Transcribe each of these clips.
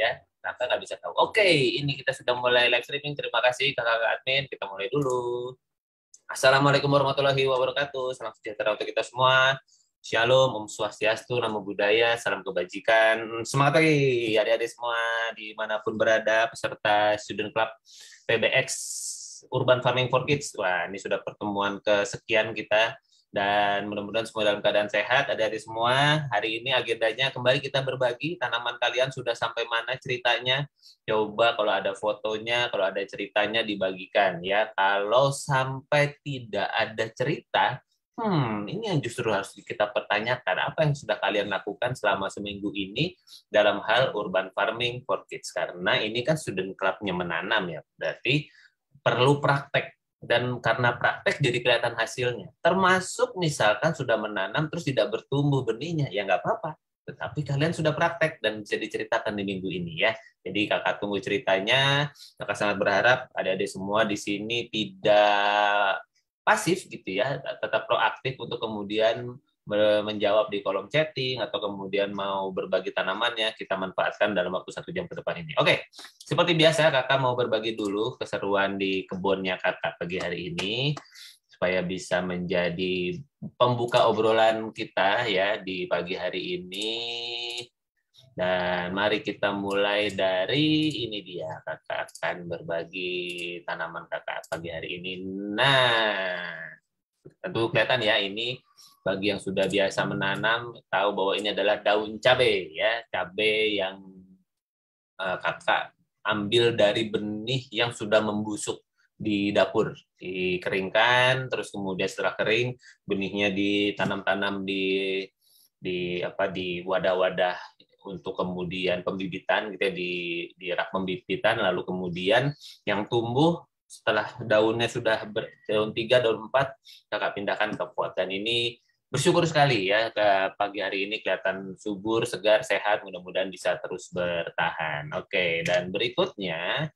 ya kakak nggak bisa tahu. Oke, ini kita sudah mulai live streaming. Terima kasih kakak admin. Kita mulai dulu. Assalamualaikum warahmatullahi wabarakatuh. Salam sejahtera untuk kita semua. Shalom, Om Swastiastu, Namo Buddhaya, Salam Kebajikan. Semangat lagi adik-adik semua di mana pun berada, peserta Student Club PBX Urban Farming for Kids. Wah, ini sudah pertemuan kesekian kita dan mudah-mudahan semua dalam keadaan sehat. Adik-adik semua, hari ini agendanya kembali kita berbagi tanaman kalian sudah sampai mana ceritanya. Coba kalau ada fotonya, kalau ada ceritanya dibagikan ya. Kalau sampai tidak ada cerita, hmm, ini yang justru harus kita pertanyakan. Apa yang sudah kalian lakukan selama seminggu ini dalam hal urban farming for kids? Karena ini kan student clubnya menanam ya, berarti perlu praktek. Dan karena praktek jadi kelihatan hasilnya. Termasuk misalkan sudah menanam terus tidak bertumbuh benihnya, ya nggak apa-apa. Tetapi kalian sudah praktek dan bisa diceritakan di minggu ini ya. Jadi kakak tunggu ceritanya. Kakak sangat berharap adik-adik semua di sini tidak pasif gitu ya, tetap proaktif untuk kemudian menjawab di kolom chatting atau kemudian mau berbagi tanamannya kita manfaatkan dalam waktu satu jam ke depan ini. Oke, seperti biasa kakak mau berbagi dulu keseruan di kebunnya kakak pagi hari ini supaya bisa menjadi pembuka obrolan kita ya di pagi hari ini dan mari kita mulai dari ini dia, kakak akan berbagi tanaman kakak pagi hari ini. Nah, tentu kelihatan ya ini bagi yang sudah biasa menanam tahu bahwa ini adalah daun cabai ya, cabai yang uh, kakak ambil dari benih yang sudah membusuk di dapur, dikeringkan, terus kemudian setelah kering benihnya ditanam-tanam di di apa di wadah-wadah untuk kemudian pembibitan gitu ya di di rak pembibitan lalu kemudian yang tumbuh setelah daunnya sudah ber, daun tiga daun empat kakak pindahkan ke pot dan ini bersyukur sekali ya ke pagi hari ini kelihatan subur segar sehat mudah-mudahan bisa terus bertahan oke dan berikutnya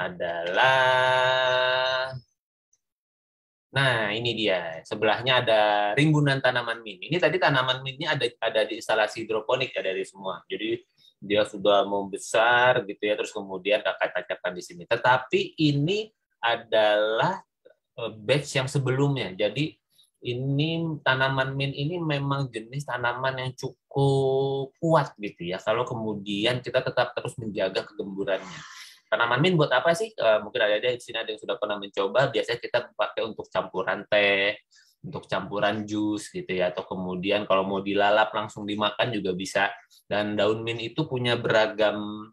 adalah Nah, ini dia. Sebelahnya ada rimbunan tanaman mint. Ini tadi tanaman mintnya ada ada di instalasi hidroponik ya dari semua. Jadi dia sudah membesar gitu ya, terus kemudian kakak tancapkan di sini. Tetapi ini adalah e, batch yang sebelumnya. Jadi ini tanaman mint ini memang jenis tanaman yang cukup kuat gitu ya. Kalau kemudian kita tetap terus menjaga kegemburannya tanaman mint buat apa sih? Uh, mungkin ada di sini ada yang sudah pernah mencoba. Biasanya kita pakai untuk campuran teh, untuk campuran jus gitu ya. Atau kemudian kalau mau dilalap langsung dimakan juga bisa. Dan daun mint itu punya beragam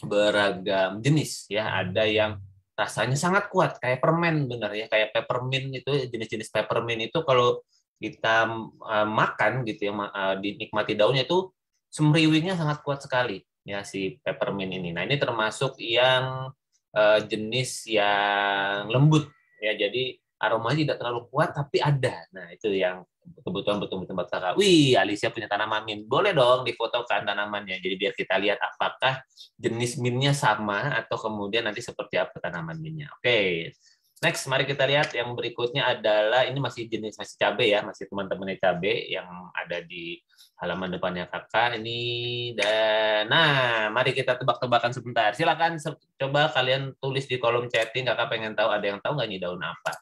beragam jenis ya. Ada yang rasanya sangat kuat kayak permen benar ya kayak peppermint itu jenis-jenis peppermint itu kalau kita uh, makan gitu ya uh, dinikmati daunnya itu semriwingnya sangat kuat sekali ya si peppermint ini. Nah, ini termasuk yang uh, jenis yang lembut ya. Jadi aromanya tidak terlalu kuat tapi ada. Nah, itu yang kebutuhan betul-betul tempat kakak. Wih, Alicia punya tanaman mint. Boleh dong difotokan tanamannya. Jadi biar kita lihat apakah jenis mintnya sama atau kemudian nanti seperti apa tanaman mintnya. Oke. Next, mari kita lihat yang berikutnya adalah ini masih jenis masih cabai ya, masih teman-temannya cabai yang ada di halaman depannya kakak ini dan nah mari kita tebak-tebakan sebentar silakan coba kalian tulis di kolom chatting kakak pengen tahu ada yang tahu nggak nih daun apa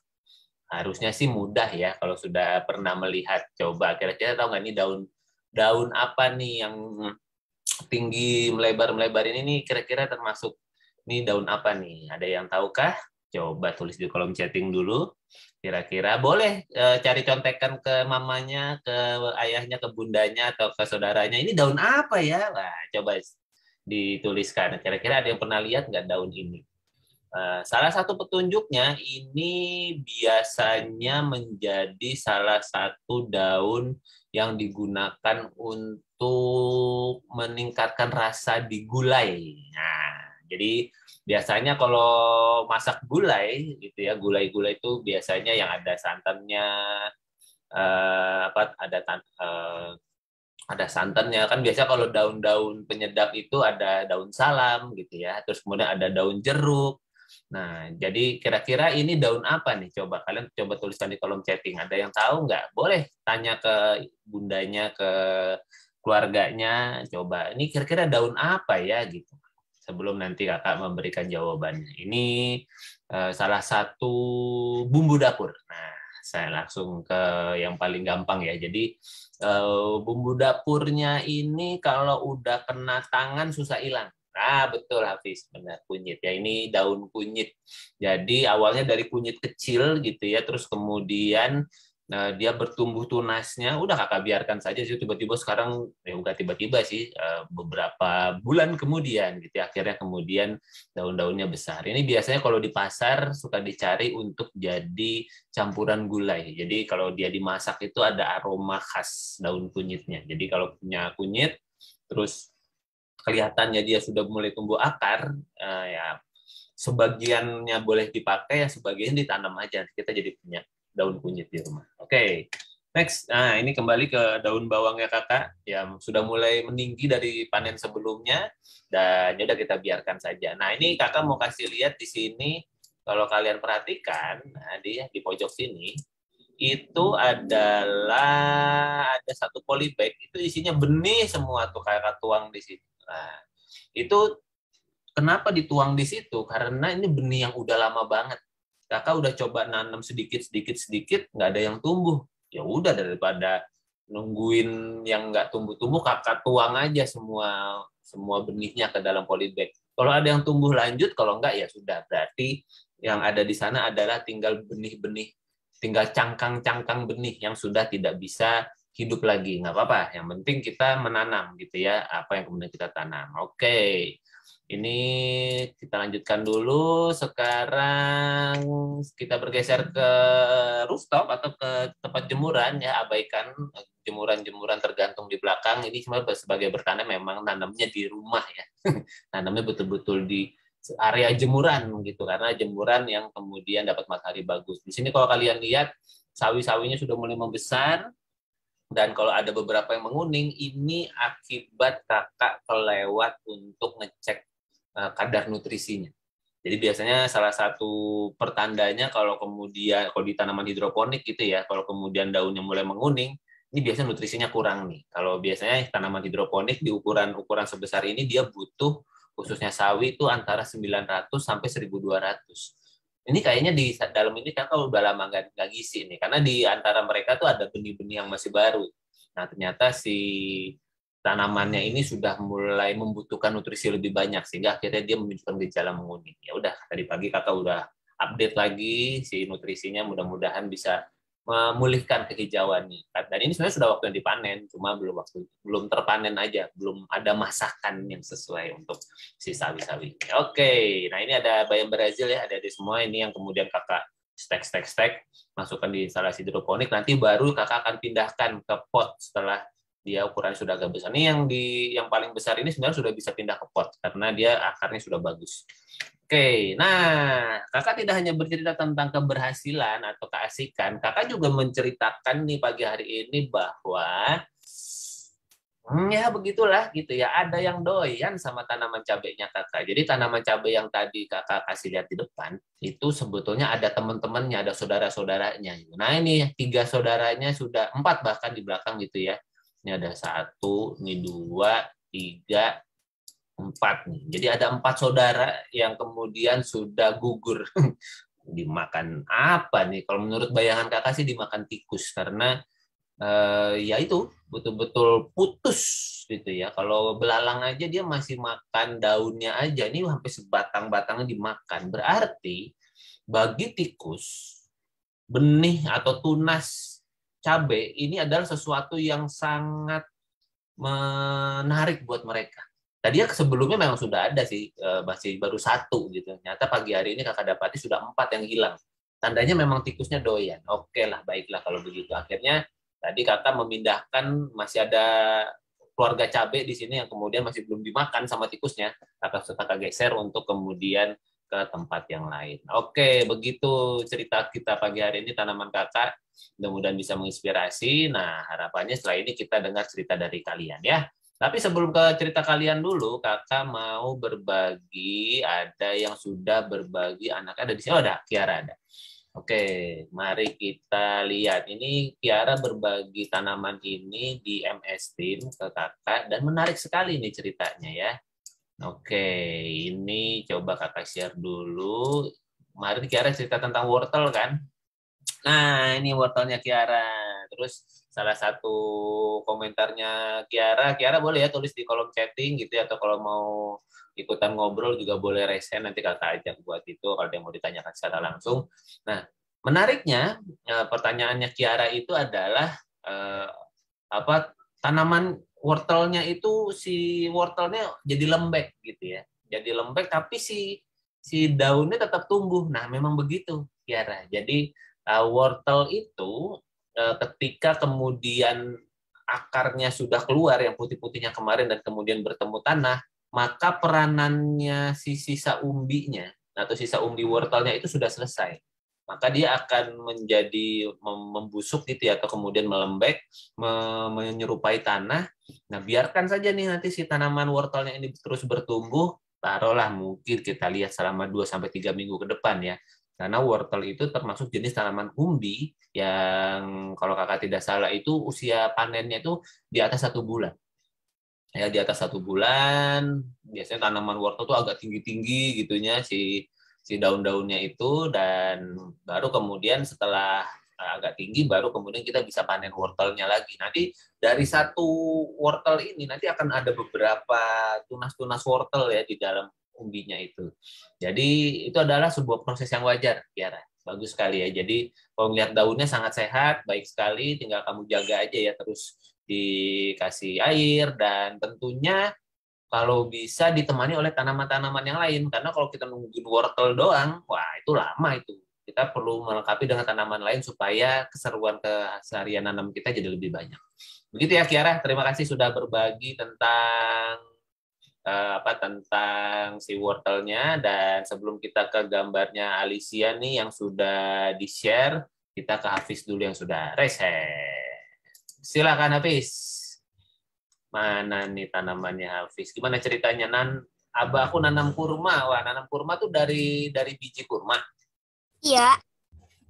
harusnya sih mudah ya kalau sudah pernah melihat coba kira-kira tahu nggak nih daun daun apa nih yang tinggi melebar melebar ini nih kira-kira termasuk nih daun apa nih ada yang tahukah coba tulis di kolom chatting dulu Kira-kira boleh e, cari contekan ke mamanya, ke ayahnya, ke bundanya atau ke saudaranya. Ini daun apa ya? Wah, coba dituliskan. Kira-kira ada yang pernah lihat nggak daun ini? E, salah satu petunjuknya ini biasanya menjadi salah satu daun yang digunakan untuk meningkatkan rasa di gulai. Nah, jadi biasanya kalau masak gulai gitu ya gulai-gulai itu biasanya yang ada santannya uh, apa ada uh, ada santannya kan biasa kalau daun-daun penyedap itu ada daun salam gitu ya terus kemudian ada daun jeruk nah jadi kira-kira ini daun apa nih coba kalian coba tuliskan di kolom chatting ada yang tahu nggak boleh tanya ke bundanya ke keluarganya coba ini kira-kira daun apa ya gitu sebelum nanti kakak memberikan jawabannya. Ini uh, salah satu bumbu dapur. Nah, saya langsung ke yang paling gampang ya. Jadi uh, bumbu dapurnya ini kalau udah kena tangan susah hilang. Nah, betul Hafiz, benar kunyit ya. Ini daun kunyit. Jadi awalnya dari kunyit kecil gitu ya, terus kemudian Nah, dia bertumbuh tunasnya, udah kakak biarkan saja sih tiba-tiba sekarang ya udah tiba-tiba sih eh, beberapa bulan kemudian gitu ya, akhirnya kemudian daun-daunnya besar. Ini biasanya kalau di pasar suka dicari untuk jadi campuran gulai. Jadi kalau dia dimasak itu ada aroma khas daun kunyitnya. Jadi kalau punya kunyit terus kelihatannya dia sudah mulai tumbuh akar, eh, ya sebagiannya boleh dipakai, ya sebagian ditanam aja. Kita jadi punya daun kunyit di rumah. Oke, okay. next. Nah, ini kembali ke daun bawangnya kakak yang sudah mulai meninggi dari panen sebelumnya dan ya udah kita biarkan saja. Nah, ini kakak mau kasih lihat di sini kalau kalian perhatikan, nah di di pojok sini itu adalah ada satu polybag itu isinya benih semua tuh kayak tuang di situ. Nah, itu kenapa dituang di situ? Karena ini benih yang udah lama banget. Kakak udah coba nanam sedikit sedikit sedikit nggak ada yang tumbuh. Ya udah daripada nungguin yang nggak tumbuh-tumbuh kakak tuang aja semua semua benihnya ke dalam polybag. Kalau ada yang tumbuh lanjut kalau enggak ya sudah. Berarti yang ada di sana adalah tinggal benih-benih tinggal cangkang-cangkang benih yang sudah tidak bisa hidup lagi nggak apa-apa yang penting kita menanam gitu ya apa yang kemudian kita tanam oke ini kita lanjutkan dulu. Sekarang kita bergeser ke rooftop atau ke tempat jemuran ya. Abaikan jemuran-jemuran tergantung di belakang. Ini cuma sebagai bertanam memang tanamnya di rumah ya. Tanamnya betul-betul di area jemuran gitu karena jemuran yang kemudian dapat matahari bagus. Di sini kalau kalian lihat sawi-sawinya sudah mulai membesar dan kalau ada beberapa yang menguning ini akibat kakak kelewat untuk ngecek Eh, kadar nutrisinya. Jadi biasanya salah satu pertandanya kalau kemudian kalau di tanaman hidroponik gitu ya, kalau kemudian daunnya mulai menguning, ini biasanya nutrisinya kurang nih. Kalau biasanya tanaman hidroponik di ukuran ukuran sebesar ini dia butuh khususnya sawi itu antara 900 sampai 1200. Ini kayaknya di dalam ini kalau udah lama nggak, nggak ngisi nih, karena di antara mereka tuh ada benih-benih yang masih baru. Nah ternyata si tanamannya ini sudah mulai membutuhkan nutrisi lebih banyak sehingga akhirnya dia menunjukkan gejala menguning. Ya udah tadi pagi kakak udah update lagi si nutrisinya mudah-mudahan bisa memulihkan kehijauannya. Dan ini sebenarnya sudah waktu yang dipanen, cuma belum waktu belum terpanen aja, belum ada masakan yang sesuai untuk si sawi-sawi. Oke, nah ini ada bayam Brazil ya, ada di semua ini yang kemudian kakak stack stack stack masukkan di instalasi hidroponik nanti baru kakak akan pindahkan ke pot setelah dia ukuran sudah agak besar. Ini yang di yang paling besar ini sebenarnya sudah bisa pindah ke pot karena dia akarnya sudah bagus. Oke, nah kakak tidak hanya bercerita tentang keberhasilan atau keasikan, kakak juga menceritakan nih pagi hari ini bahwa hmm, ya begitulah gitu ya ada yang doyan sama tanaman cabenya kakak jadi tanaman cabai yang tadi kakak kasih lihat di depan itu sebetulnya ada teman-temannya ada saudara-saudaranya. Nah ini tiga saudaranya sudah empat bahkan di belakang gitu ya. Ini ada satu, ini dua, tiga, empat nih. Jadi ada empat saudara yang kemudian sudah gugur. dimakan apa nih? Kalau menurut bayangan kakak sih dimakan tikus karena eh, ya itu betul-betul putus gitu ya. Kalau belalang aja dia masih makan daunnya aja. Ini sampai sebatang-batangnya dimakan. Berarti bagi tikus benih atau tunas cabai ini adalah sesuatu yang sangat menarik buat mereka. Tadi ya sebelumnya memang sudah ada sih, eh, masih baru satu gitu. Ternyata pagi hari ini kakak dapati sudah empat yang hilang. Tandanya memang tikusnya doyan. Oke lah, baiklah kalau begitu. Akhirnya tadi kakak memindahkan masih ada keluarga cabai di sini yang kemudian masih belum dimakan sama tikusnya. Kakak kakak geser untuk kemudian ke tempat yang lain. Oke, begitu cerita kita pagi hari ini tanaman kakak. Mudah-mudahan bisa menginspirasi. Nah, harapannya setelah ini kita dengar cerita dari kalian ya. Tapi sebelum ke cerita kalian dulu, kakak mau berbagi. Ada yang sudah berbagi anak ada di sini. Oh, ada, Kiara ada. Oke, mari kita lihat. Ini Kiara berbagi tanaman ini di MS Team ke kakak dan menarik sekali nih ceritanya ya. Oke, ini coba kakak share dulu. Kemarin Kiara cerita tentang wortel kan? Nah, ini wortelnya Kiara. Terus salah satu komentarnya Kiara, Kiara boleh ya tulis di kolom chatting gitu ya, atau kalau mau ikutan ngobrol juga boleh resen, nanti kakak ajak buat itu kalau dia mau ditanyakan secara langsung. Nah, menariknya eh, pertanyaannya Kiara itu adalah eh, apa tanaman wortelnya itu si wortelnya jadi lembek gitu ya. Jadi lembek tapi si si daunnya tetap tumbuh. Nah, memang begitu, Kiara. Jadi uh, wortel itu uh, ketika kemudian akarnya sudah keluar yang putih-putihnya kemarin dan kemudian bertemu tanah, maka peranannya si sisa umbinya atau sisa umbi wortelnya itu sudah selesai. Maka dia akan menjadi membusuk gitu ya atau kemudian melembek menyerupai tanah. Nah biarkan saja nih nanti si tanaman wortelnya ini terus bertumbuh taruhlah mungkin kita lihat selama 2 sampai 3 minggu ke depan ya karena wortel itu termasuk jenis tanaman umbi yang kalau kakak tidak salah itu usia panennya itu di atas satu bulan ya di atas satu bulan biasanya tanaman wortel itu agak tinggi tinggi gitunya si si daun-daunnya itu dan baru kemudian setelah agak tinggi baru kemudian kita bisa panen wortelnya lagi. Nanti dari satu wortel ini nanti akan ada beberapa tunas-tunas wortel ya di dalam umbinya itu. Jadi itu adalah sebuah proses yang wajar, Kiara. Bagus sekali ya. Jadi kalau melihat daunnya sangat sehat, baik sekali. Tinggal kamu jaga aja ya terus dikasih air dan tentunya kalau bisa ditemani oleh tanaman-tanaman yang lain karena kalau kita nungguin wortel doang wah itu lama itu kita perlu melengkapi dengan tanaman lain supaya keseruan keseharian nanam kita jadi lebih banyak begitu ya Kiara terima kasih sudah berbagi tentang uh, apa tentang si wortelnya dan sebelum kita ke gambarnya Alicia nih yang sudah di share kita ke Hafiz dulu yang sudah reset silakan Hafiz Mana nih tanamannya Hafiz? Gimana ceritanya Nan? Abah aku nanam kurma. Wah, nanam kurma tuh dari dari biji kurma. Iya.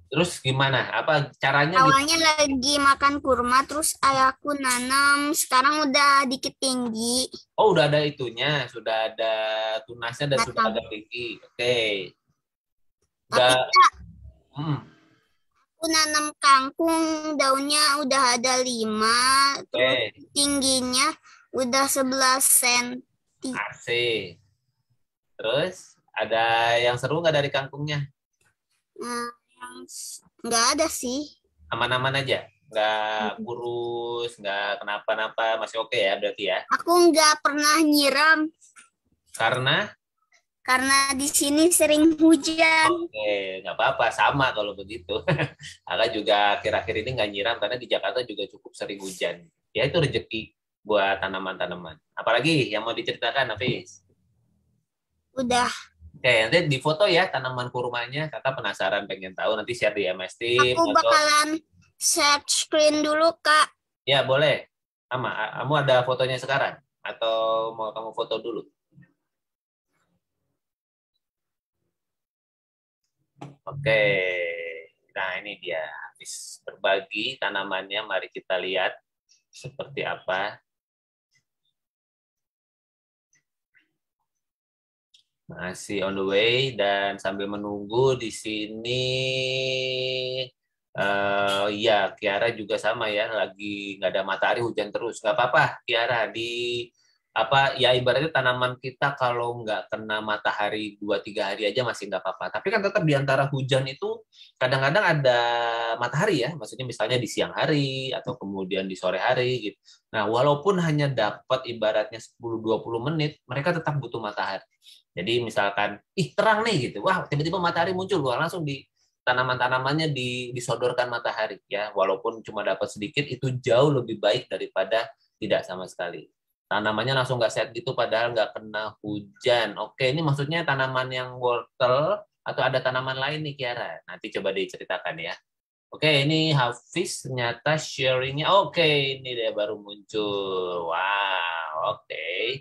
Terus gimana? Apa caranya? Awalnya di... lagi makan kurma, terus ayahku nanam. Sekarang udah dikit tinggi. Oh, udah ada itunya, sudah ada tunasnya dan Matang. sudah ada tinggi. Oke. Okay. Udah. hmm aku nanam kangkung daunnya udah ada lima okay. tingginya udah 11 senti Asik. terus ada yang seru nggak dari kangkungnya nah, yang nggak ada sih aman-aman aja nggak kurus nggak kenapa-napa masih oke okay ya berarti ya aku nggak pernah nyiram karena karena di sini sering hujan. Oke, nggak apa-apa, sama kalau begitu. Kakak juga akhir-akhir ini nggak nyiram karena di Jakarta juga cukup sering hujan. Ya itu rezeki buat tanaman-tanaman. Apalagi yang mau diceritakan, Hafiz? Udah. Oke, nanti di foto ya tanaman kurmanya. Kakak penasaran pengen tahu, nanti share di MS Team. Aku bakalan atau... share screen dulu, Kak. Ya, boleh. Ama, kamu ada fotonya sekarang? Atau mau kamu foto dulu? Oke, nah ini dia habis berbagi tanamannya. Mari kita lihat seperti apa. Masih on the way dan sambil menunggu di sini uh, ya Kiara juga sama ya lagi nggak ada matahari hujan terus nggak apa-apa Kiara di apa ya ibaratnya tanaman kita kalau nggak kena matahari dua tiga hari aja masih nggak apa-apa. Tapi kan tetap di antara hujan itu kadang-kadang ada matahari ya, maksudnya misalnya di siang hari atau kemudian di sore hari gitu. Nah, walaupun hanya dapat ibaratnya 10-20 menit, mereka tetap butuh matahari. Jadi misalkan, ih terang nih gitu, wah tiba-tiba matahari muncul, wah langsung di tanaman-tanamannya disodorkan matahari ya, walaupun cuma dapat sedikit itu jauh lebih baik daripada tidak sama sekali tanamannya langsung nggak set gitu padahal nggak kena hujan. Oke, ini maksudnya tanaman yang wortel atau ada tanaman lain nih Kiara? Nanti coba diceritakan ya. Oke, ini Hafiz ternyata sharingnya. Oke, ini dia baru muncul. Wow, oke.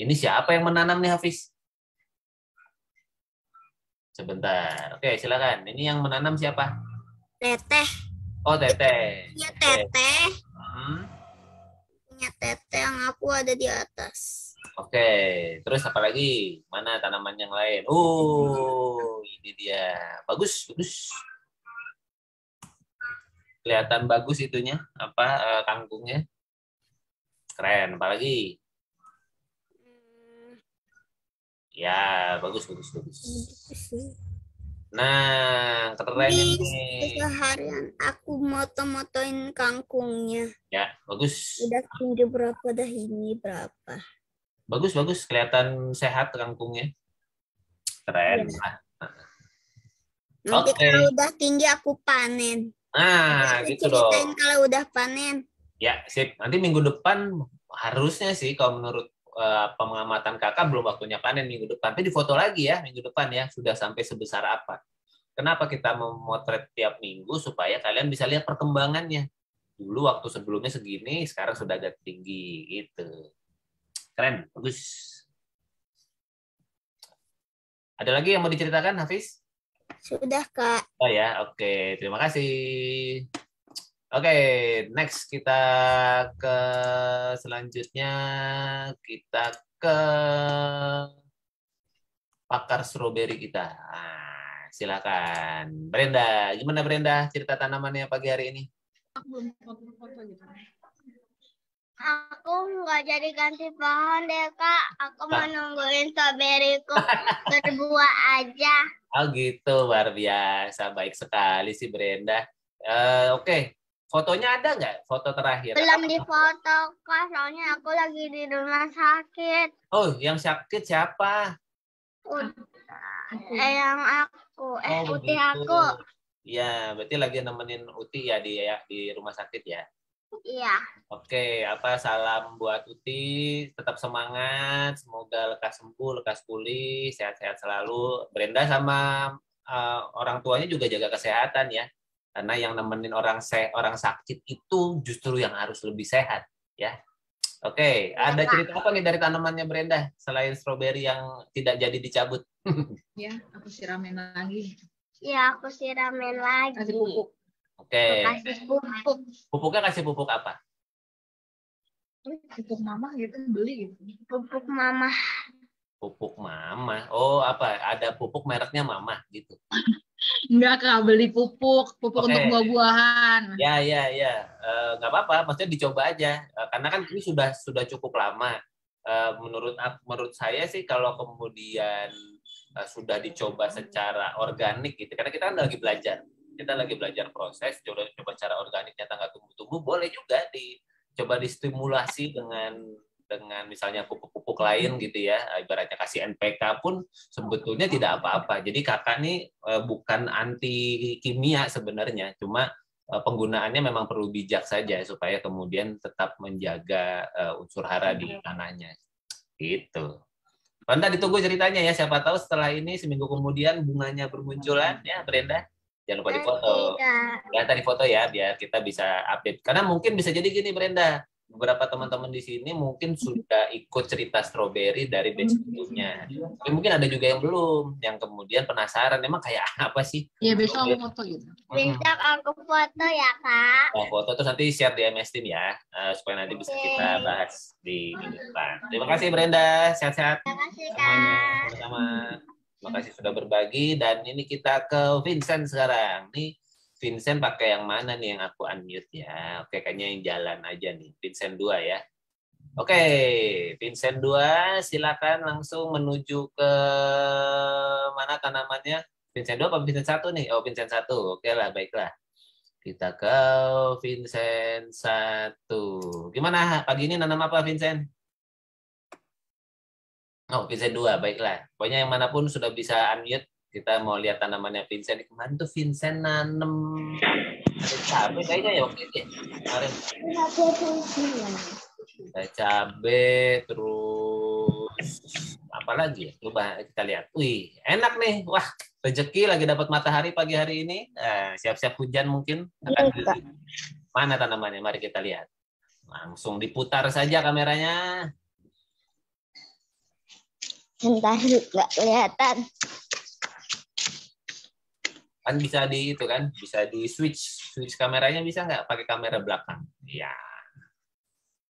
Ini siapa yang menanam nih Hafiz? Sebentar. Oke, silakan. Ini yang menanam siapa? Teteh. Oh, Teteh. Iya, Teteh. Hmm punya tete yang aku ada di atas. Oke, terus apa lagi? Mana tanaman yang lain? Oh, ini dia. Bagus, bagus. Kelihatan bagus itunya, apa eh, kangkungnya. Keren, apa lagi? Ya, bagus, bagus, bagus. Nah, keren Di ini. seharian aku moto-motoin kangkungnya. Ya, bagus. Udah tinggi berapa dah ini berapa? Bagus, bagus. Kelihatan sehat kangkungnya. Keren. Lah. Nanti Oke. kalau udah tinggi aku panen. Nah, Aku gitu dong. kalau udah panen. Ya, sip. Nanti minggu depan harusnya sih kalau menurut eh, pengamatan kakak belum waktunya panen minggu depan. Tapi di foto lagi ya minggu depan ya sudah sampai sebesar apa. Kenapa kita memotret tiap minggu supaya kalian bisa lihat perkembangannya. Dulu waktu sebelumnya segini, sekarang sudah agak tinggi gitu. Keren, bagus. Ada lagi yang mau diceritakan, Hafiz? Sudah kak. Oh ya, oke. Terima kasih. Oke, next kita ke selanjutnya kita ke pakar stroberi kita. Nah, silakan. Brenda, gimana Brenda cerita tanamannya pagi hari ini? Aku nggak jadi ganti pohon deh kak. Aku mau nungguin stroberiku berbuah aja. Oh gitu, luar biasa. Baik sekali sih Brenda. Eh, oke, fotonya ada nggak? Foto terakhir. Belum difoto kak, soalnya aku lagi di rumah sakit. Oh, yang sakit siapa? Eh, yang aku, eh Oh, putih begitu. aku. Iya, berarti lagi nemenin Uti ya di ya, di rumah sakit ya. Iya. Oke, apa salam buat Uti, tetap semangat, semoga lekas sembuh, lekas pulih, sehat-sehat selalu. Brenda sama eh, orang tuanya juga jaga kesehatan ya. Karena yang nemenin orang se orang sakit itu justru yang harus lebih sehat ya. Oke, ada Kak. cerita apa nih dari tanamannya Brenda selain stroberi yang tidak jadi dicabut? Ya, aku siramin lagi. Iya, aku siramin lagi. Kasih pupuk. Oke, Kasih pupuk. pupuknya kasih pupuk apa? Pupuk mama gitu, beli gitu. Pupuk mama. Pupuk mama. Oh, apa? Ada pupuk mereknya mama gitu. Enggak, Kak, beli pupuk. Pupuk Oke. untuk buah-buahan. Ya, ya, ya. Eh, nggak apa-apa. Maksudnya dicoba aja. Eh, karena kan ini sudah sudah cukup lama. Eh, menurut menurut saya sih kalau kemudian eh, sudah dicoba secara organik gitu. Karena kita kan lagi belajar. Kita lagi belajar proses. Coba coba cara organik nyata nggak tumbuh-tumbuh. Boleh juga dicoba distimulasi dengan dengan misalnya pupuk-pupuk lain gitu ya, ibaratnya kasih NPK pun sebetulnya tidak apa-apa. Jadi kakak nih eh, bukan anti kimia sebenarnya, cuma eh, penggunaannya memang perlu bijak saja supaya kemudian tetap menjaga eh, unsur hara di tanahnya. Gitu. Brenda ditunggu ceritanya ya, siapa tahu setelah ini seminggu kemudian bunganya bermunculan ya Brenda. Jangan lupa difoto. Tidak. Ya tadi foto ya biar kita bisa update. Karena mungkin bisa jadi gini Brenda, beberapa teman-teman di sini mungkin sudah ikut cerita strawberry dari batch sebelumnya. Tapi mungkin ada juga yang belum, yang kemudian penasaran emang kayak apa sih? Ya, besok aku foto gitu. Bisa aku foto ya kak. Nah, foto terus nanti share di MS Team ya, eh, supaya nanti bisa kita bahas di minggu depan. Terima kasih Brenda, sehat-sehat Terima kasih kak. Sama-sama. Terima kasih sudah berbagi dan ini kita ke Vincent sekarang. Nih Vincent pakai yang mana nih yang aku unmute ya? Oke, kayaknya yang jalan aja nih. Vincent 2 ya. Oke, Vincent 2 silakan langsung menuju ke mana tanamannya? Vincent 2 apa Vincent 1 nih? Oh, Vincent 1. Oke lah, baiklah. Kita ke Vincent 1. Gimana pagi ini nanam apa Vincent? Oh, Vincent 2, baiklah. Pokoknya yang mana pun sudah bisa unmute, kita mau lihat tanamannya Vincent. Kemarin tuh Vincent nanem ada cabai kayaknya ya waktu itu ya. Kemarin ada cabai, terus apa lagi ya? Coba kita lihat. Wih, enak nih. Wah, rezeki lagi dapat matahari pagi hari ini. Eh, Siap-siap hujan mungkin. Akan Iya, Kak. Mana tanamannya? Mari kita lihat. Langsung diputar saja kameranya. Bentar, nggak kelihatan. Kan bisa di itu kan bisa di switch switch kameranya bisa nggak pakai kamera belakang ya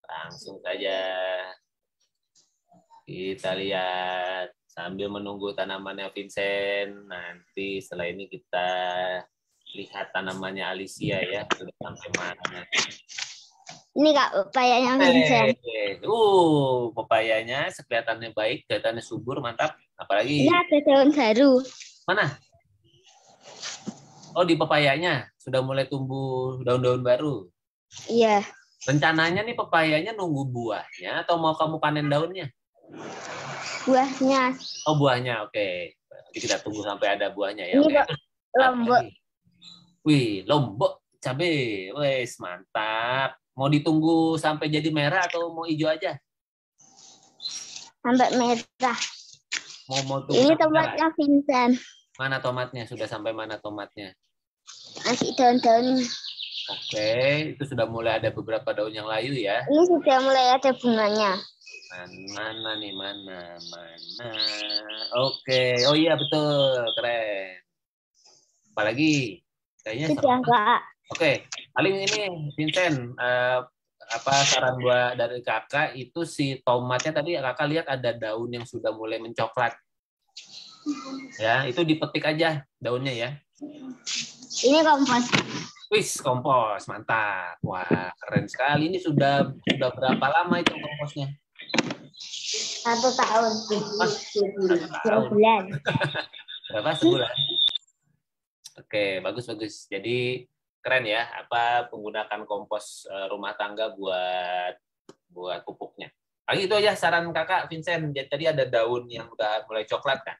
langsung saja Kita lihat sambil menunggu tanamannya Vincent. Nanti setelah ini kita lihat tanamannya Alicia ya sudah sampai mana. Ini kak pepayanya Vincent. Eh, uh, pepayanya kelihatannya baik, kelihatannya subur, mantap. Apalagi Ini ada daun baru. mana? Oh di pepayanya sudah mulai tumbuh daun-daun baru. Iya. Rencananya nih pepayanya nunggu buahnya atau mau kamu panen daunnya? Buahnya Oh buahnya, oke. Nanti kita tunggu sampai ada buahnya ya. Ini kok lombok. Wih, lombok cabe, wes mantap. Mau ditunggu sampai jadi merah atau mau hijau aja? sampai merah. Mau mau tunggu Ini tomatnya Vincent. Mana tomatnya? Sudah sampai mana tomatnya? Masih daun-daun. Oke, itu sudah mulai ada beberapa daun yang layu ya. Ini sudah mulai ada bunganya. Man- Mana nih, mana, mana. Oke, oh iya betul, keren. Apalagi? Kayaknya. Sudah kak. Oke, paling ini Vincent, eh, apa saran gua dari kakak itu si tomatnya tadi kakak lihat ada daun yang sudah mulai mencoklat. Ya, itu dipetik aja daunnya ya. Ini kompos. Wis, kompos, mantap. Wah, keren sekali. Ini sudah sudah berapa lama itu komposnya? Satu tahun. Dua tahun. bulan. Berapa sebulan? Oke, bagus bagus. Jadi keren ya apa menggunakan kompos eh, rumah tangga buat buat pupuknya. Lagi itu aja saran kakak Vincent. Jadi tadi ada daun yang udah mulai coklat kan?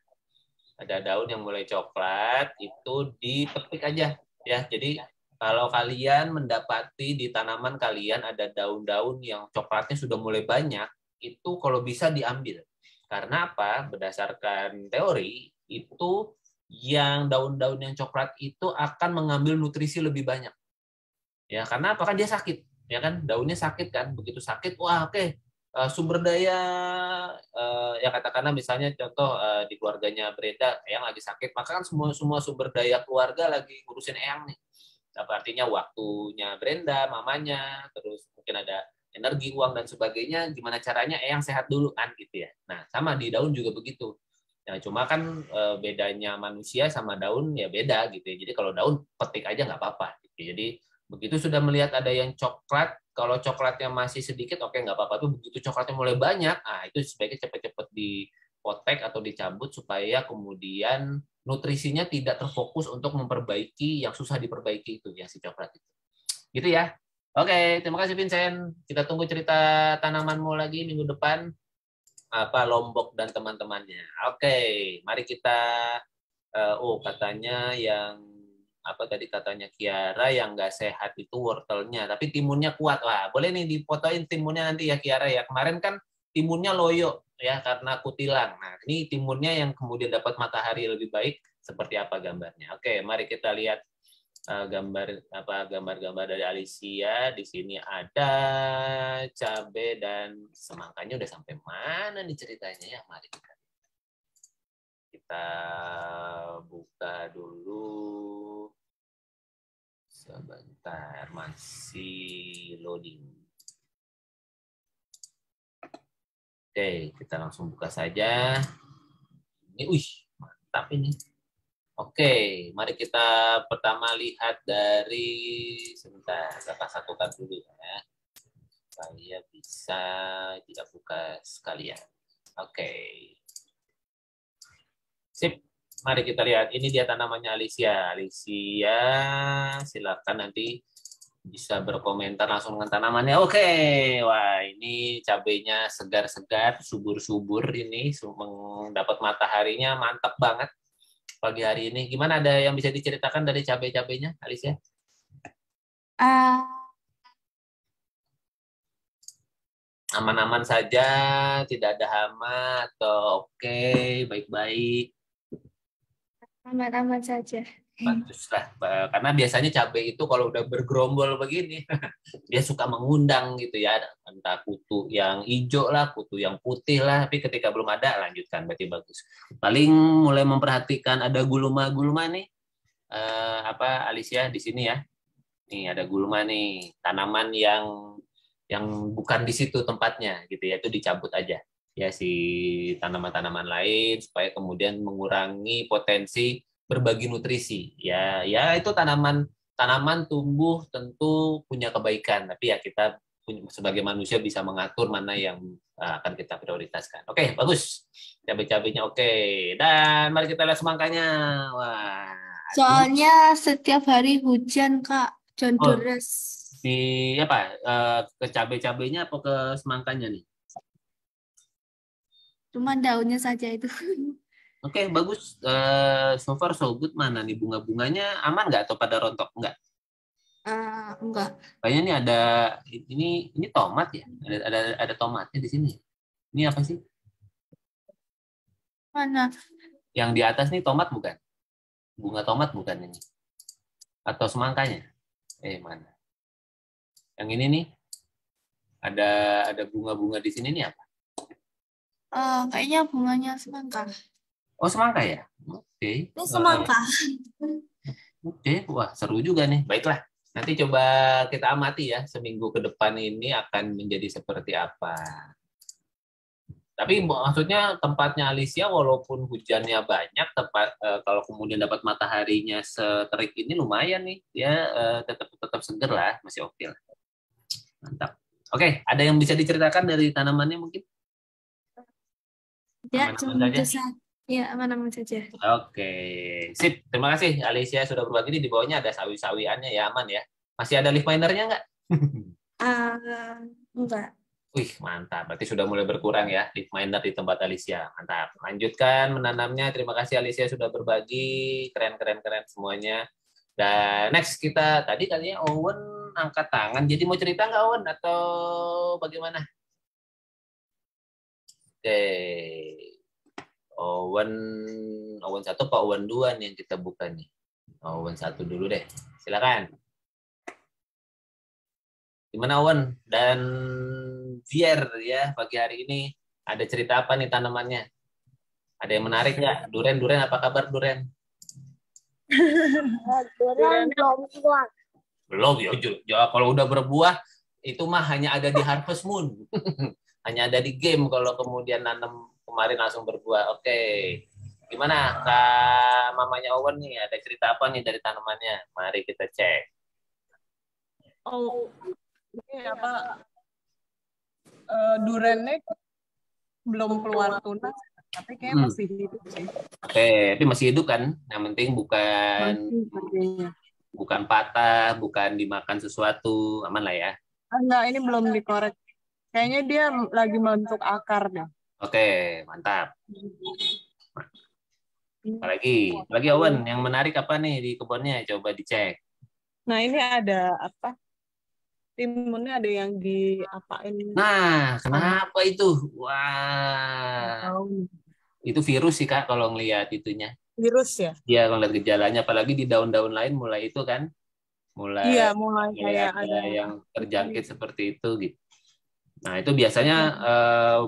Ada daun yang mulai coklat itu dipetik aja ya. Jadi kalau kalian mendapati di tanaman kalian ada daun-daun yang coklatnya sudah mulai banyak, itu kalau bisa diambil. Karena apa? Berdasarkan teori itu yang daun-daun yang coklat itu akan mengambil nutrisi lebih banyak. Ya, karena apa kan dia sakit, ya kan? Daunnya sakit kan. Begitu sakit, wah oke, eh, sumber daya eh, ya katakanlah misalnya contoh eh, di keluarganya Brenda yang lagi sakit, maka kan semua semua sumber daya keluarga lagi ngurusin Eyang nih. Apa artinya waktunya Brenda, mamanya, terus mungkin ada energi, uang dan sebagainya, gimana caranya Eyang sehat dulu kan gitu ya. Nah, sama di daun juga begitu. Nah, cuma kan bedanya manusia sama daun ya beda gitu ya. Jadi kalau daun petik aja nggak apa-apa. Gitu. Jadi begitu sudah melihat ada yang coklat, kalau coklatnya masih sedikit oke nggak apa-apa. Tapi begitu coklatnya mulai banyak, ah itu sebaiknya cepat-cepat dipotek atau dicabut supaya kemudian nutrisinya tidak terfokus untuk memperbaiki yang susah diperbaiki itu ya si coklat itu. Gitu ya. Oke, terima kasih Vincent. Kita tunggu cerita tanamanmu lagi minggu depan apa Lombok dan teman-temannya. Oke, mari kita eh, oh katanya yang apa tadi katanya Kiara yang nggak sehat itu wortelnya, tapi timunnya kuat. Wah, boleh nih dipotoin timunnya nanti ya Kiara ya. Kemarin kan timunnya loyo ya karena kutilang. Nah, ini timunnya yang kemudian dapat matahari lebih baik seperti apa gambarnya. Oke, mari kita lihat eh, gambar apa gambar-gambar dari Alicia di sini ada cabe dan semangkanya udah sampai mana nih ceritanya ya mari kita kita buka dulu sebentar masih loading oke kita langsung buka saja ini wih mantap ini Oke, mari kita pertama lihat dari sebentar, kita satukan dulu ya. Saya bisa tidak buka sekalian. Oke. Sip. Mari kita lihat. Ini dia tanamannya Alicia. Alicia, silakan nanti bisa berkomentar langsung dengan tanamannya. Oke, wah ini cabenya segar-segar, subur-subur ini, mendapat mataharinya mantap banget pagi hari ini. Gimana ada yang bisa diceritakan dari cabai-cabainya, Alicia? Ah, Aman-aman saja, tidak ada hama atau oke, baik-baik. Aman-aman saja. Bagus lah, Ba- karena biasanya cabai itu kalau udah bergerombol begini, dia suka mengundang gitu ya, entah kutu yang hijau lah, kutu yang putih lah, tapi ketika belum ada lanjutkan. Berarti bagus. Paling mulai memperhatikan ada gulma-gulma nih, eh, apa Alicia di sini ya, nih ada gulma nih, tanaman yang yang bukan di situ tempatnya gitu ya, itu dicabut aja ya si tanaman-tanaman lain supaya kemudian mengurangi potensi berbagi nutrisi. Ya, ya itu tanaman tanaman tumbuh tentu punya kebaikan, tapi ya kita sebagai manusia bisa mengatur mana yang eh, akan kita prioritaskan. Oke, bagus. Cabai-cabainya oke. Dan mari kita lihat semangkanya. Wah. Soalnya setiap hari hujan, Kak. John Oh. Di apa? eh, ke cabai-cabainya apa ke semangkanya nih? Cuma daunnya saja itu. Oke, bagus. Eh, so far so good. Mana nih bunga-bunganya aman nggak atau pada rontok? Nggak. Ah, enggak. Kayaknya nih ada ini ini tomat ya. Ada ada ada tomatnya di sini. Ini apa sih? Mana? Yang di atas nih tomat bukan? Bunga tomat bukan ini? Atau semangkanya? Eh, mana? Yang ini nih ada ada bunga-bunga di sini nih apa? Ah, kayaknya bunganya semangka. Oh, semangka ya? Oke. Ini semangka. Oke, wah seru juga nih. Baiklah, nanti coba kita amati ya seminggu ke depan ini akan menjadi seperti apa. Tapi maksudnya tempatnya Alicia walaupun hujannya banyak, tempat eh, kalau kemudian dapat mataharinya seterik ini lumayan nih, ya eh, tetap tetap seger lah, masih oke lah. Mantap. Oke, ada yang bisa diceritakan dari tanamannya mungkin? Ya, cuma saja? itu saja. Ya, aman-aman saja. Oke, sip. Terima kasih Alicia sudah berbagi. Ini di bawahnya ada sawi-sawiannya ya, aman ya. Masih ada leaf minernya nggak? Ah, enggak. Wih, mantap. Berarti sudah mulai berkurang ya leaf miner di tempat Alicia. Mantap. Lanjutkan menanamnya. Terima kasih Alicia sudah berbagi. Keren-keren-keren semuanya. Dan next kita, tadi katanya Owen angkat tangan. Jadi mau cerita nggak Owen? Atau bagaimana? Oke. Owen, Owen satu Pak Owen dua nih yang kita buka nih. Owen satu dulu deh. Silakan. Gimana Owen dan Vier ya pagi hari ini ada cerita apa nih tanamannya? Ada yang menarik nggak? Duren, Duren apa kabar Duren? Durian belum keluar. Belum ya, ya kalau udah berbuah itu mah hanya ada di Harvest Moon. hanya ada di game kalau kemudian nanam kemarin langsung berbuah. Oke. Gimana Kak mamanya Owen nih? Ada cerita apa nih dari tanamannya? Mari kita cek. Oh, ini apa? eh durennya belum keluar tunas, tapi kayak Hmm. masih hidup sih. Oke, tapi masih hidup kan? Yang penting bukan Masih bukan patah, bukan dimakan sesuatu, aman lah ya. Ah, enggak, ini belum dikorek. Kayaknya dia lagi membentuk akar deh. Oke, mantap. Apalagi, apalagi Owen, yang menarik apa nih di kebunnya? Coba dicek. Nah, ini ada apa? Timunnya ada yang diapain? Nah, kenapa itu? Wah, itu virus sih Kak kalau ngelihat itunya. Virus ya? Kalau ngelihat gejalanya, apalagi di daun-daun lain mulai itu kan, mulai Iya, mulai kayak ada ada. yang terjangkit seperti itu gitu. Nah, itu biasanya eh,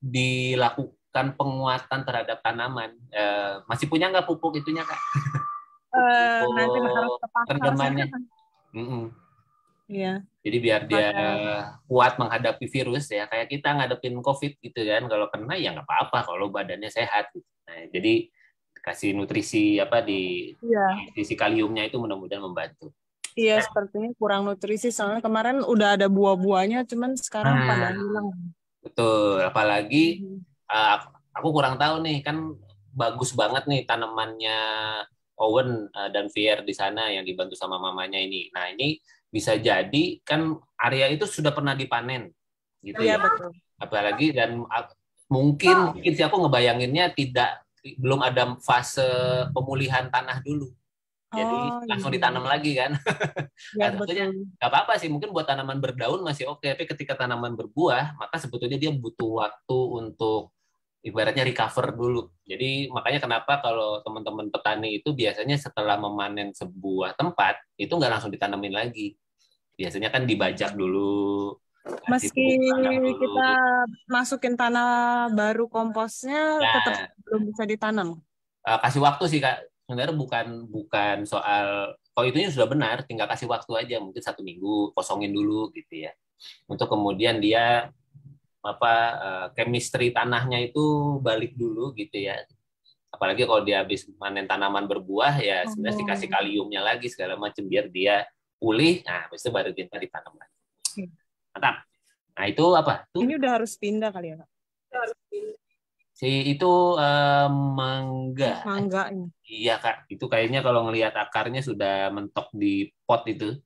dilakukan penguatan terhadap tanaman. Eh, masih punya nggak pupuk itunya Kak? Eh, nanti harus ke pasar. Iya. Jadi biar dia kuat menghadapi virus ya, kayak kita ngadepin COVID gitu kan. Kalau kena ya nggak apa-apa kalau badannya sehat. gitu. Nah, jadi kasih nutrisi apa di Iya. nutrisi kaliumnya itu mudah-mudahan membantu. Iya, sepertinya kurang nutrisi. Soalnya kemarin udah ada buah-buahnya, cuman sekarang Ah. pada hilang. Betul. Apalagi Mhm. uh, aku kurang tahu nih kan bagus banget nih tanamannya Owen uh, dan Vier di sana yang dibantu sama mamanya ini. Nah ini bisa jadi kan area itu sudah pernah dipanen gitu Iya, ya. betul. Apalagi dan uh, mungkin mungkin sih aku ngebayanginnya tidak belum ada fase pemulihan tanah dulu. Jadi Oh, langsung iya. ditanam lagi kan. Ya, Nah, tentunya nggak apa-apa sih mungkin buat tanaman berdaun masih oke tapi ketika tanaman berbuah maka sebetulnya dia butuh waktu untuk ibaratnya recover dulu jadi makanya kenapa kalau teman-teman petani itu biasanya setelah memanen sebuah tempat itu nggak langsung ditanamin lagi biasanya kan dibajak dulu Meski dulu. kita masukin tanah baru komposnya, Ya. tetap belum bisa ditanam. Eh, kasih waktu sih kak sebenarnya bukan bukan soal kalau itunya sudah benar tinggal kasih waktu aja mungkin satu minggu kosongin dulu gitu ya untuk kemudian dia apa eh, chemistry tanahnya itu balik dulu gitu ya. Apalagi kalau dia habis panen tanaman berbuah ya sebenarnya Oh. dikasih kaliumnya lagi segala macam biar dia pulih. Nah, habis itu baru kita ditanam lagi. Mantap. Nah, itu apa? Tuh Ini udah harus pindah kali ya, Kak? Si itu eh, mangga. Mangga. Iya kak, itu kayaknya kalau ngelihat akarnya sudah mentok di pot itu.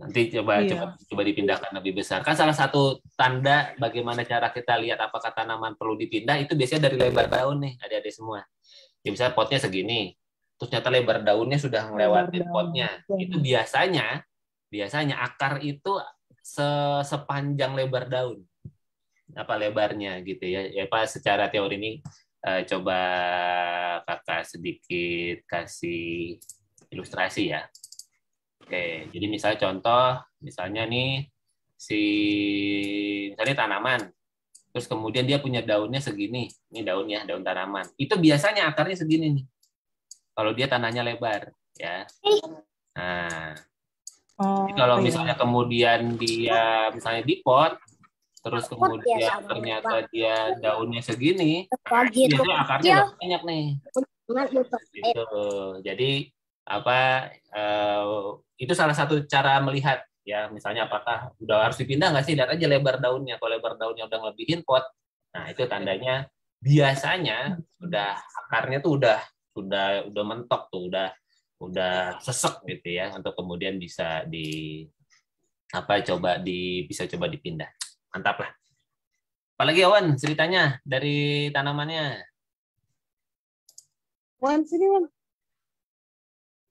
Nanti coba Iya. coba coba dipindahkan lebih besar. Kan salah satu tanda bagaimana cara kita lihat apakah tanaman perlu dipindah itu biasanya dari lebar daun nih, adik-adik semua. Ya misalnya potnya segini, terus ternyata lebar daunnya sudah melewati potnya. Oke. Itu biasanya biasanya akar itu se- sepanjang lebar daun. Apa lebarnya gitu ya. Ya Pak secara teori ini eh, coba kakak sedikit kasih ilustrasi ya. Oke, jadi misalnya contoh, misalnya nih si misalnya tanaman, terus kemudian dia punya daunnya segini, ini daunnya daun tanaman. Itu biasanya akarnya segini nih. Kalau dia tanahnya lebar, ya. Nah, Oh, jadi kalau iya. misalnya kemudian dia misalnya di pot, terus ya kemudian sama ternyata dia daunnya segini, Pagi itu biasanya akarnya Ya. udah banyak nih. gitu. gitu. Jadi apa eh, itu salah satu cara melihat ya misalnya apakah udah harus dipindah nggak sih lihat aja lebar daunnya kalau lebar daunnya udah ngelebihin pot nah itu tandanya biasanya udah akarnya tuh udah sudah udah mentok tuh udah udah sesek gitu ya untuk kemudian bisa di apa coba di bisa coba dipindah mantap lah apalagi Awan ceritanya dari tanamannya Wan, sini Wan.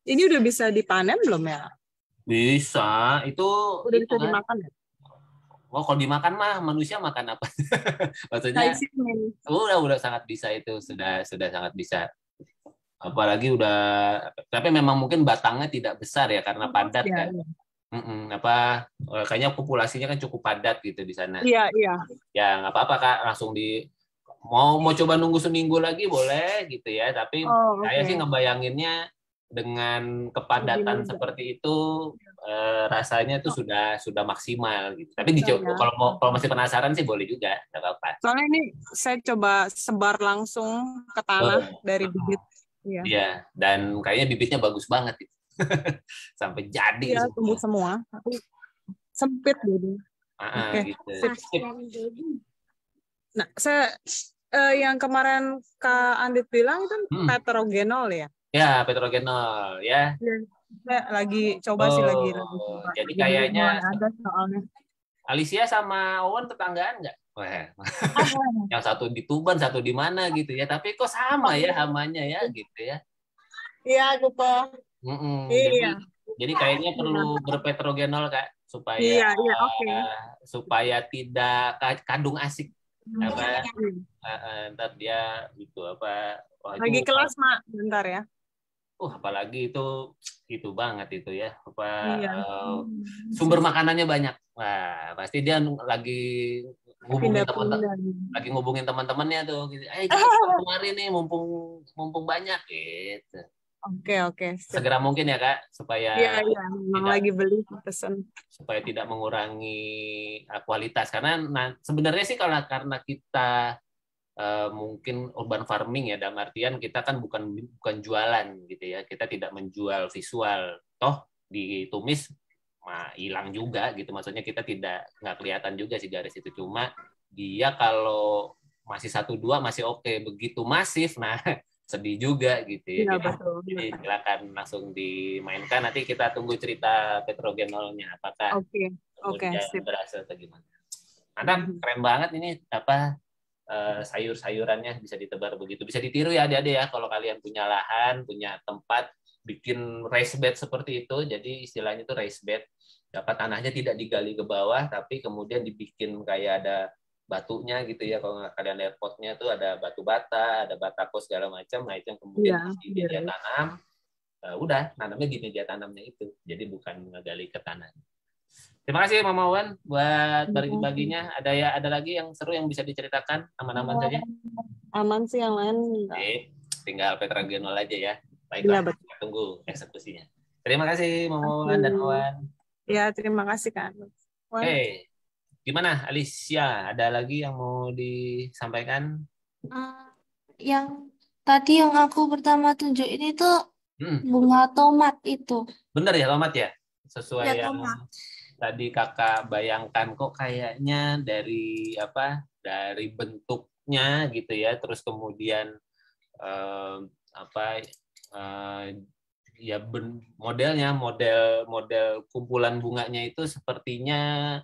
Ini udah bisa dipanen belum ya? Bisa, itu Udah itu bisa kan. dimakan ya? Oh, kalau dimakan mah manusia makan apa? Maksudnya udah udah sangat bisa itu, sudah sudah sangat bisa. Apalagi udah tapi memang mungkin batangnya tidak besar ya karena padat Iya, kan. iya. Mm-mm, apa eh, kayaknya populasinya kan cukup padat gitu di sana. Iya, iya. Ya nggak apa-apa Kak, langsung di mau mau coba nunggu seminggu lagi boleh gitu ya, tapi Oh, saya oke. sih ngebayanginnya dengan kepadatan Lebih- seperti itu eh, rasanya tuh sudah sudah maksimal gitu. Tapi dicoba ya. kalau mau kalau masih penasaran sih boleh juga, nggak apa-apa. Soalnya ini saya coba sebar langsung ke tanah Oh. dari bibit. Iya. Iya, dan kayaknya bibitnya bagus banget gitu. Sampai jadi Iya, semua. tumbuh semua. Tapi sempit jadi. Ah, Oke. gitu. Nah, saya eh, yang kemarin Kak Andit bilang itu Hmm. heterogenol ya. Ya, petrogenol ya. Saya lagi coba sih Oh, lagi. lagi coba. jadi kayaknya- ada soalnya. Alicia sama Owen tetanggaan nggak? Wah, yang satu di Tuban, satu di mana gitu ya. Tapi kok sama ya hamanya ya gitu ya. Iya, aku kok. Mm-mm. Iya. Jadi, jadi kayaknya perlu berpetrogenol kak supaya Iya, iya, oke. supaya tidak ka- kadung asik apa Hmm. eh, eh, ntar dia itu apa wah, itu- Lagi kelas, Mak. Bentar ya. uh, apalagi itu itu banget itu ya apa Iya. eh, sumber makanannya banyak wah pasti dia lagi ngubungin teman lagi ngubungin teman-temannya tuh gitu. eh kemarin nih mumpung mumpung banyak gitu Oke, oke. Sip. segera mungkin ya kak supaya Iya, iya. Memang Tidak. lagi beli pesen. supaya tidak mengurangi uh, kualitas karena nah, sebenarnya sih kalau karena kita uh, mungkin urban farming ya dalam artian kita kan bukan bukan jualan gitu ya kita tidak menjual visual toh ditumis mah hilang juga gitu maksudnya kita tidak nggak kelihatan juga sih garis itu cuma dia kalau masih satu dua masih oke begitu masif nah sedih juga gitu ya Iya, Jadi- betul. silakan langsung dimainkan. Nanti kita tunggu cerita petrogenolnya apakah kemudian sip. berhasil atau gimana. Mantap, Mhm. keren banget ini apa eh, sayur-sayurannya bisa ditebar begitu. Bisa ditiru ya adik-adik ya kalau kalian punya lahan, punya tempat bikin raised bed seperti itu. Jadi istilahnya itu raised bed. Dapat tanahnya tidak digali ke bawah tapi kemudian dibikin kayak ada batunya gitu ya kalau nggak kalian lihat potnya tuh ada batu bata ada batako segala macam nah itu yang kemudian Iya, di media iya. tanam Eh, udah nanamnya di media tanamnya itu jadi bukan ngegali ke tanah terima kasih Mama Wan buat bagi-baginya ada ya ada lagi yang seru yang bisa diceritakan aman-aman saja Aman sih yang lain. enggak. Oke, tinggal petrogenol aja ya baiklah kita tunggu eksekusinya terima kasih Mama Wan dan. Wan Ya, terima kasih Kak. Wan. Oke gimana Alicia? Ada lagi yang mau disampaikan? Eh, yang tadi yang aku pertama tunjukin itu Hmm, bunga tomat itu. bener ya tomat ya? Sesuai Ya, yang tomat. tadi kakak bayangkan kok kayaknya dari apa? Dari bentuknya gitu ya, terus kemudian eh, apa? eh, ya ben- modelnya model model kumpulan bunganya itu sepertinya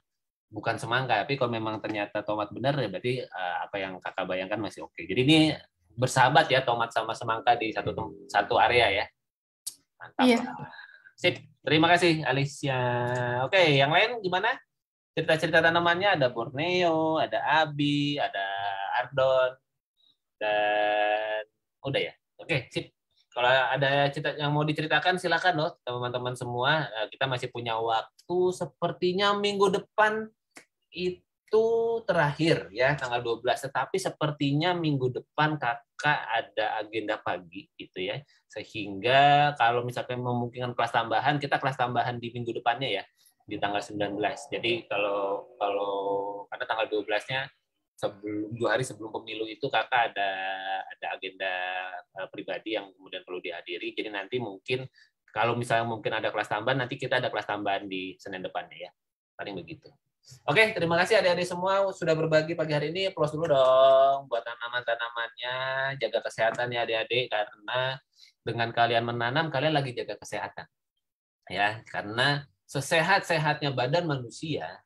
bukan semangka tapi kalau memang ternyata tomat benar ya berarti eh, apa yang kakak bayangkan masih oke. Jadi ini bersahabat ya tomat sama semangka di satu satu area ya. Mantap. Iya. sip. Terima kasih Alicia. Oke yang lain gimana? Cerita-cerita tanamannya ada Borneo ada Abi ada Ardon dan udah ya? Oke sip kalau ada cerita yang mau diceritakan silakan loh teman-teman semua. Eh, kita masih punya waktu. Sepertinya minggu depan itu terakhir ya tanggal 12 tetapi sepertinya minggu depan kakak ada agenda pagi gitu ya. Sehingga kalau misalkan memungkinkan kelas tambahan kita kelas tambahan di minggu depannya ya di tanggal 19 jadi kalau kalau karena tanggal 12-nya sebelum dua hari sebelum pemilu itu kakak ada ada agenda pribadi yang kemudian perlu dihadiri jadi nanti mungkin kalau misalnya mungkin ada kelas tambahan nanti kita ada kelas tambahan di Senin depannya ya paling begitu Oke, terima kasih adik-adik semua sudah berbagi pagi hari ini. Plus dulu dong buat tanaman-tanamannya, jaga kesehatan ya adik-adik karena dengan kalian menanam kalian lagi jaga kesehatan. Ya, karena sesehat-sehatnya badan manusia,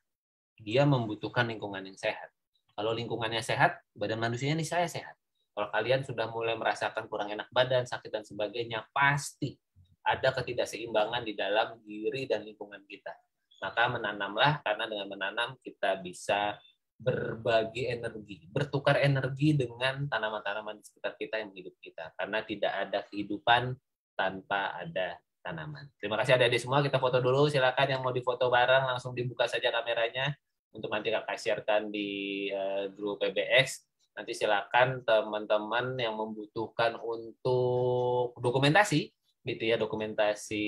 dia membutuhkan lingkungan yang sehat. Kalau lingkungannya sehat, badan manusianya nih saya sehat. Kalau kalian sudah mulai merasakan kurang enak badan, sakit dan sebagainya, pasti ada ketidakseimbangan di dalam diri dan lingkungan kita maka menanamlah karena dengan menanam kita bisa berbagi energi, bertukar energi dengan tanaman-tanaman di sekitar kita yang hidup kita. Karena tidak ada kehidupan tanpa ada tanaman. Terima kasih adik-adik semua. Kita foto dulu. Silakan yang mau difoto bareng langsung dibuka saja kameranya untuk nanti kakak sharekan di eh, grup PBX. Nanti silakan teman-teman yang membutuhkan untuk dokumentasi gitu ya dokumentasi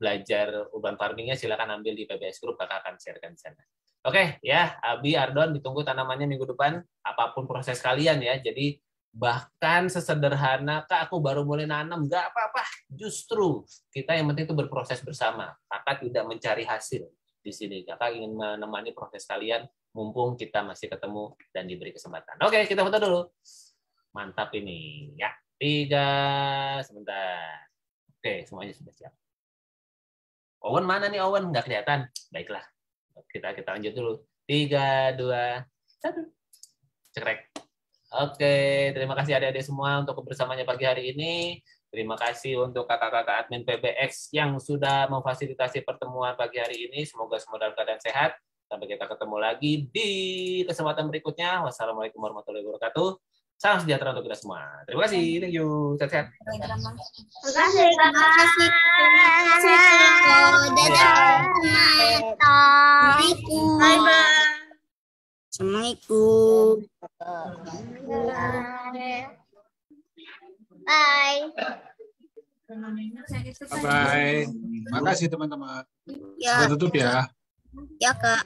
belajar urban farmingnya silakan ambil di PBS Group kakak akan sharekan di sana. Oke ya Abi Ardon ditunggu tanamannya minggu depan apa pun proses kalian ya. Jadi bahkan sesederhana kak aku baru mulai nanam nggak apa-apa. Justru kita yang penting itu berproses bersama. Kakak tidak mencari hasil di sini. Kakak ingin menemani proses kalian mumpung kita masih ketemu dan diberi kesempatan oke kita foto dulu mantap ini ya tiga sebentar Oke, semuanya sudah siap. Owen mana nih Owen? Nggak kelihatan. Baiklah, kita kita lanjut dulu. Tiga, dua, satu. Cekrek. Oke, terima kasih adik-adik semua untuk kebersamaannya pagi hari ini. Terima kasih untuk kakak-kakak admin PBX yang sudah memfasilitasi pertemuan pagi hari ini. Semoga semua dalam keadaan sehat. Sampai kita ketemu lagi di kesempatan berikutnya. Wassalamualaikum warahmatullahi wabarakatuh. Salam sejahtera untuk kita semua. Terima kasih. Thank you. Sehat-sehat. Terima kasih kakak. Dadah. Assalamualaikum. Bye bye. Assalamualaikum. Bye. Bye bye. Makasih teman-teman. Ya, Sudah tutup ya. ya Kak.